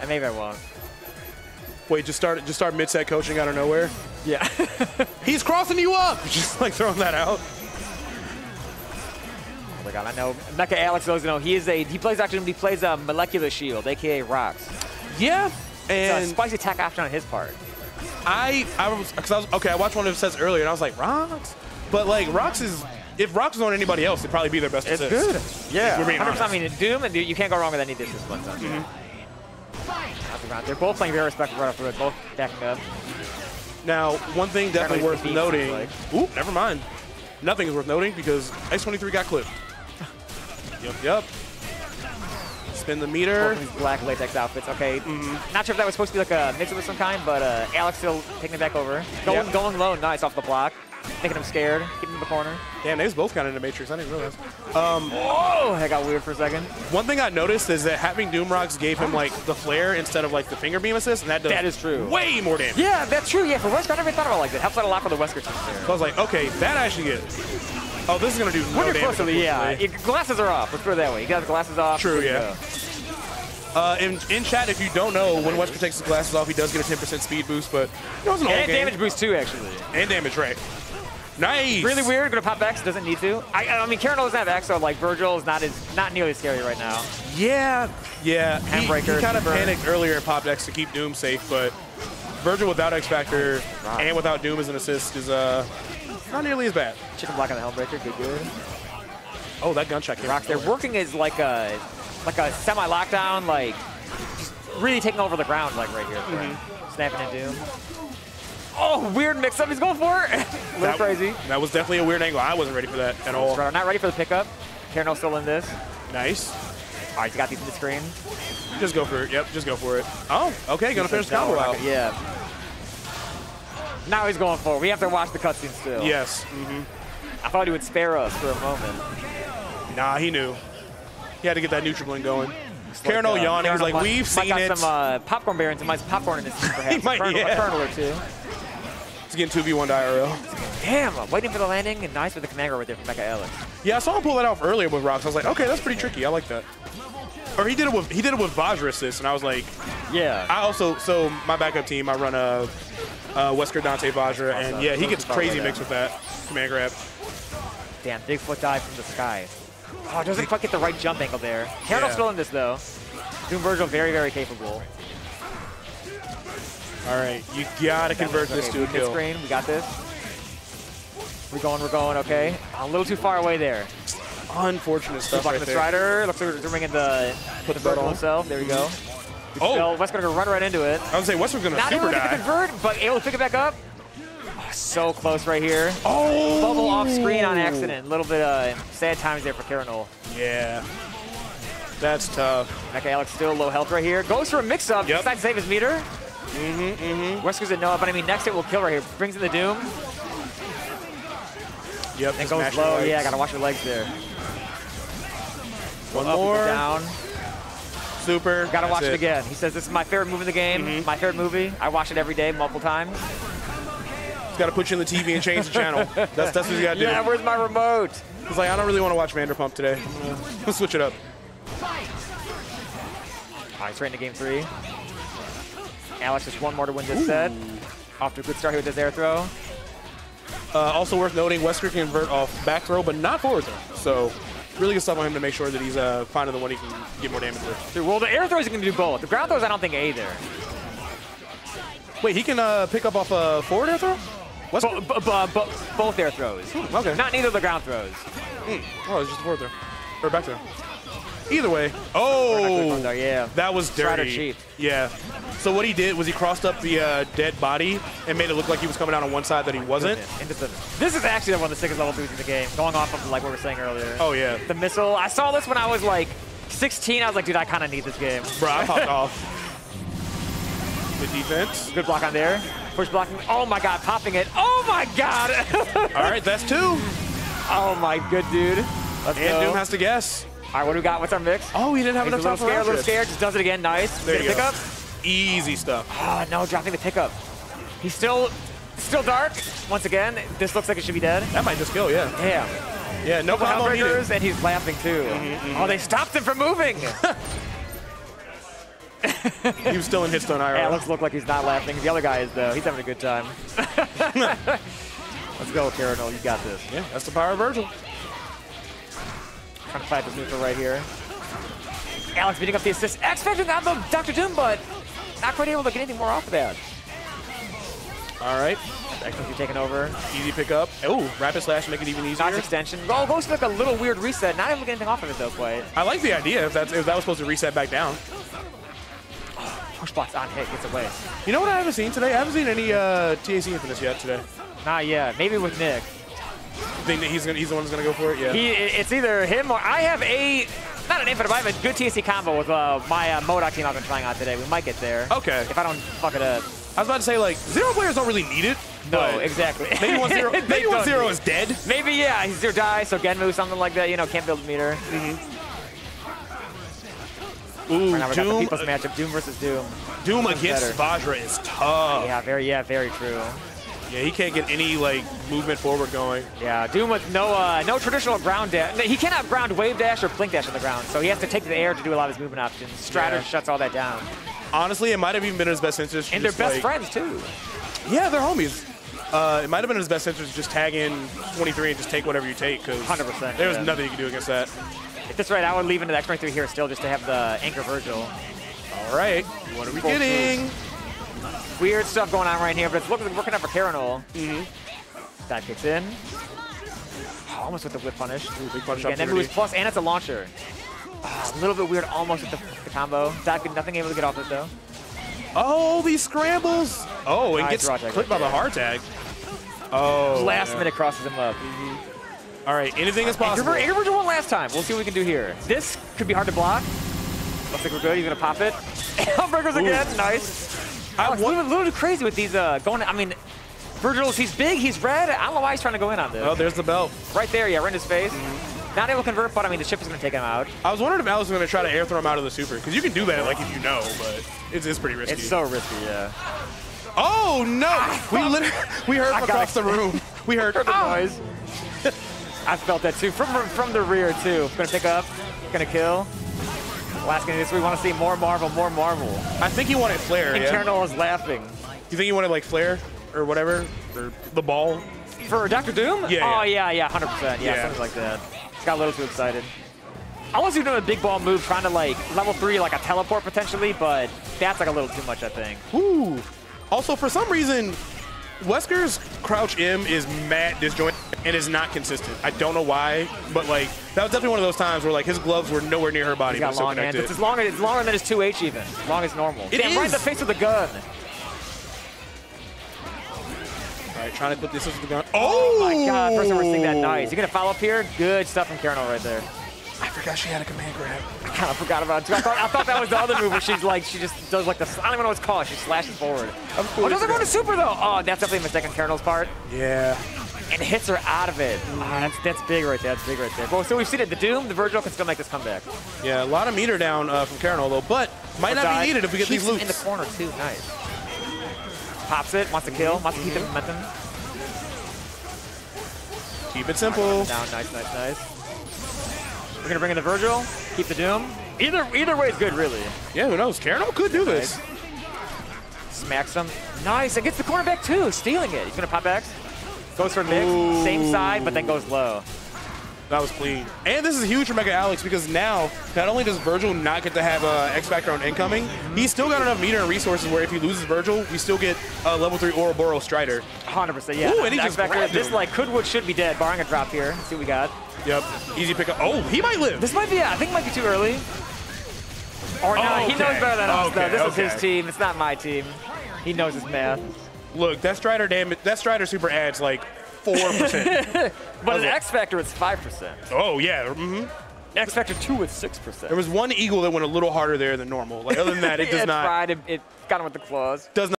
And maybe I won't. Wait, just start just start mid-set coaching out of nowhere. Yeah. He's crossing you up. Just like throwing that out. Oh my god, I know. Mecha Alex knows, you know, he is a, he plays actually, he plays a Molecular Shield, aka Rocks. Yeah. It's a And spicy attack option on his part. I I was because I was okay. I watched one of his sets earlier and I was like Rocks, but like Rocks is if Rocks was on anybody else, it'd probably be their best. It's assist. good. Yeah. We're being 100%. I mean, Doom and you can't go wrong with any disses ones on Mm-hmm. Out They're both playing very respectful right off the bat, both backing up. Now, one thing definitely worth noting. like- Oop, never mind. Nothing is worth noting because X23 got clipped. yep, yep. Spin the meter. These black latex outfits. Okay. Mm-hmm. Not sure if that was supposed to be like a mix of some kind, but uh, Alex still taking it back over. Going, going low, nice off the block. Making him scared, getting in the corner. Damn, they was both kind of in the Matrix. I didn't realize. Um, Oh, that got weird for a second. One thing I noticed is that having Doomrocks gave him like the flare instead of like the finger beam assist, and that does That is true. way more damage. Yeah, that's true. Yeah, for Wesker, I never thought about it like that. Helps out a lot for the Wesker team. So I was like, okay, that actually good. Oh, this is gonna do no damage. close to the, yeah, your glasses are off. Let's put it that way. You got the glasses off. True, yeah. Uh, in, in chat, if you don't know, when Wesker takes his glasses off, he does get a 10% speed boost, but it was an old And game. damage boost too, actually. And damage, right. Nice. Really weird. Gonna pop X. Doesn't need to. I, I mean, Karen doesn't have X, so like Vergil is not as not nearly scary right now. Yeah, yeah. He, he Handbreaker, kind of panicked earlier and popped X to keep Doom safe, but Vergil without X Factor Wow. and without Doom as an assist is uh not nearly as bad. Chicken block on the Helm Breaker. Good, good. Oh, that gunshot came Rocks. They're working as like a like a semi lockdown, like just really taking over the ground, like right here. Mm-hmm. Snapping and Doom. Oh, weird mix up. He's going for it. a That- crazy. That was definitely a weird angle. I wasn't ready for that at all. Not ready for the pickup. Karen still in this. Nice. All right, he's got these in the screen. Just go for it. Yep, just go for it. Oh, okay, gonna finish the combo out. gonna- Yeah. Now he's going for it. We have to watch the cutscene still. Yes. Mm -hmm. I thought he would spare us for a moment. Nah, he knew. He had to get that Nutribling going. Karen Like, uh, yawning. He's like, we've might seen got it. some uh, popcorn bearings and might popcorn in his perhaps. might, a kernel, yeah. a kernel or two. He's getting 2v1 to IRL. Damn, I'm waiting for the landing and nice with the commander right there from Mecha Alex. Yeah, I saw him pull that off earlier with Rocks. I was like, okay, that's pretty tricky. I like that. Or he did it with he did it with Vajra assist, and I was like, Yeah. I also so my backup team, I run a, a Wesker Dante Vajra, and yeah, he gets crazy mix with that command grab. Damn, Bigfoot dive from the sky. Oh, doesn't quite get the right jump angle there. Carol's Yeah. still in this though. Doom Vergil very, very capable. All right, you gotta convert this to a kill. Screen, we got this. We're going, we're going, okay. A little too far away there. Unfortunate stuff Blocking right the. Strider. Looks like we're bringing the put the bird on himself. There we go. Oh, West gonna run right into it. I was gonna say Wester's gonna Not super able to convert, but able to pick it back up. Oh, so close right here. Oh, Bubble off screen on accident. A little bit uh, sad times there for Karinole. Yeah, that's tough. Okay, Alex still low health right here. Goes for a mix-up. Yep. Decides to save his meter. Mm-hmm, mm-hmm. Wesker's know it, but I mean, next hit will kill right here. Brings in the Doom. Yep, And goes low. Yeah, gotta watch your legs there. One more. down. Super. Gotta That's watch it. again. He says this is my favorite move in the game. Mm-hmm. My favorite movie. I watch it every day, multiple times. He's gotta put you in the TV and change the channel. That's that's what you gotta do. Yeah, where's my remote? He's like, I don't really want to watch Vanderpump today. Let's switch it up. All right, straight into game three. Alex just one more to win this set. Off to a good start here with his air throw. Uh, also worth noting, Wesker can convert off back throw, but not forward throw. So really good stuff on him to make sure that he's uh, finding the one he can get more damage with. Dude, well, the air throws he can do both. The ground throws, I don't think either. Wait, he can uh, pick up off a forward air throw? Wesker? Bo- bo- bo- both air throws. okay. Not neither of the ground throws. Oh, it's just a forward throw. Or back throw. Either way. Oh! throw, yeah. That was dirty. cheap. Yeah. So what he did was he crossed up the uh, dead body and made it look like he was coming out on one side that he wasn't. Into the- This is actually one of the sickest level boosts in the game. Going off of like what we were saying earlier. Oh, yeah. The missile. I saw this when I was like 16. I was like, dude, I kind of need this game. Bro, I popped off. The defense. Good block on there. Push blocking. Oh my god, popping it. Oh my god. All right, that's two. oh my good dude. Let's And go. Doom has to guess. All right, what do we got? What's our mix? Oh, he didn't have He's enough time for scared, a little scared. Just does it again. Nice. There you a go. pickup. Easy stuff. Oh no, dropping the pickup. He's still, still dark. Once again, this looks like it should be dead. That might just kill, yeah. Damn. Yeah, no combo needed. And he's laughing too. Mm-hmm, Oh, they stopped him from moving. he was still in Hitstun IRL. Alex looked like he's not laughing. The other guy is, though. He's having a good time. Let's go, Karinole. You got this. Yeah, that's the power of Vergil. Trying to fight this neutral right here. Alex beating up the assist. X Factor got the Dr. Doom, but not quite able to get anything more off of that. All right, X Factor taking over. easy pickup. Oh, rapid slash make it even easier. Notch extension. Oh, goes like a little weird reset. Not able to get anything off of it, though, quite. I like the idea if that's if that was supposed to reset back down. Push blocks on hit, gets away. You know what I haven't seen today? I haven't seen any uh, TAC Infinite yet today. Not yet. Maybe with Nick. Think that he's gonna, he's the one who's gonna go for it. Yeah. He, it's either him or I have a, not an infinite, but I have a good TSC combo with uh, my uh, MODOK team I've been trying out today. We might get there. okay. If I don't fuck it up. I was about to say like zero players don't really need it. No, exactly. Maybe one zero. Maybe one zero is dead. Maybe, yeah, he's zero die, so Genmu, something like that, you know, can't build meter. Ooh, Right now we got the Doom. people's matchup, Doom versus Doom. Doom against better. Vajra is tough. Yeah, very, yeah, very true. Yeah, he can't get any like movement forward going. Yeah, Doom with no uh, no traditional ground dash. He cannot ground wave dash or blink dash on the ground, so he has to take the air to do a lot of his movement options. Strider Yeah. shuts all that down. Honestly, it might have even been in his best interest. to And they're best like- friends, too. Yeah, they're homies. Uh, it might have been in his best interest to just tag in 23 and just take whatever you take because 100%, There's yeah. nothing you can do against that. If this right, I would leave into the X-23 here still just to have the Anchor Vergil. All right, what are we Full getting? Weird stuff going on right here, but it's looking working out for Karinole. Mm-hmm. That kicks in. Oh, almost with the whip punish. big punish and then opportunity. moves plus, and it's a launcher. Ah, a little bit weird, almost with the, the combo. That could nothing able to get off it though. Oh, these scrambles. Oh, and Nice gets draw tag clipped right by the there. hard tag. Oh, Last yeah. minute crosses him up. All right, anything is possible. Vir- Anchor Vergil won last time. We'll see what we can do here. This could be hard to block. Looks like we're good. He's gonna pop it. Breakers again. Nice. Alex, a little, little too crazy with these uh, going. I mean, Vergil's he's big, he's red. I don't know why he's trying to go in on this. Oh, there's the belt. Right there, yeah, right in his face. Not able to convert, but I mean, the ship is going to take him out. I was wondering if Alex was going to try to air throw him out of the super because you can do that like if you know, but it's, it's pretty risky. It's so risky, yeah. Oh no! We literally we heard I from across the room. We heard. Heard the "Ah!" noise. I felt that too. From from the rear too. Gonna pick up. Gonna kill. Last this we want to see more Marvel, more Marvel. I think he wanted flare. Internal Yeah. Is laughing. Do you think he wanted like flare or whatever or the ball? For Doctor Doom? Yeah, Oh yeah, yeah, hundred percent. Yeah, Yeah. something like that. Got a little too excited. I was doing a big ball move, trying to like level three, like a teleport potentially, but that's like a little too much, I think. Ooh. Also, for some reason, Wesker's crouch M is mad disjointed and is not consistent. I don't know why, but like that was definitely one of those times where like his gloves were nowhere near her body. He's got so long hands. It's as long as it's longer than his 2H even. As long as normal. It Damn, right in the face with a gun. All right, trying to put this into the gun. Oh my god, first time we're seeing that oh! nice. You gonna follow up here? Good stuff from Karinole right there. I forgot she had a command grab. I kind of forgot about it too. I thought, I thought that was the other move where she's like, she just does like the, I don't even know what it's called. She slashes forward. Oh, doesn't go to super though. Oh, that's definitely a mistake on part. Yeah. And hits her out of it. Ah, that's, that's big right there. That's big right there. Well, so we've seen it. The Doom, the Vergil can still make this comeback. Yeah, a lot of meter down uh, from Karinole though, but might not Die. be needed if we get Keeps these loops. in the corner too. Nice. Pops it. Wants to kill. Wants to keep the momentum. Keep it simple. Down. Nice, nice, nice. We're gonna bring in the Vergil. Keep the Doom. Either either way is good, really. Yeah, who knows? Karinole could do this. Smacks him. Nice. And gets the corner back, too. Stealing it. He's gonna pop back. Goes for mix. Same side, but then goes low. That was clean. And this is huge for Mecha Alex because now, not only does Vergil not get to have uh, X Factor on incoming, he's still got enough meter and resources where if he loses Vergil, we still get a level 3 Ouroboros Strider. 100%. Yeah. Ooh, and he X just Factor, This like could would should be dead, barring a drop here. Let's see what we got. Yep. Easy pickup. Oh, he might live. This might be. I think it might be too early. Or no, he knows better than us. though. Okay, This is his team. It's not my team. He knows his math. Look, that Strider damage, that Strider super adds like 4%. But in Okay. X Factor, it's five percent. oh, yeah. hmm X Factor two is six percent. There was one eagle that went a little harder there than normal. Like, other than that, it does it not, Fried, it, it got him with the claws. does not